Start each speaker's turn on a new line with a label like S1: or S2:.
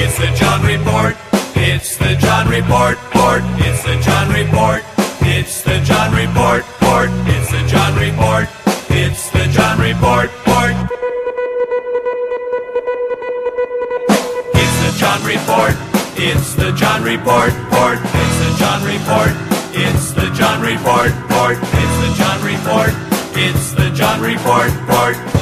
S1: It's the John Report. It's the John Report. Port. It's the John Report. It's the John Report. Port. It's the John Report. It's the John Report. Port. It's the John Report. It's the John Report. Port. It's the John Report. It's the John Report. Port. It's the John Report. It's the John Report. Port.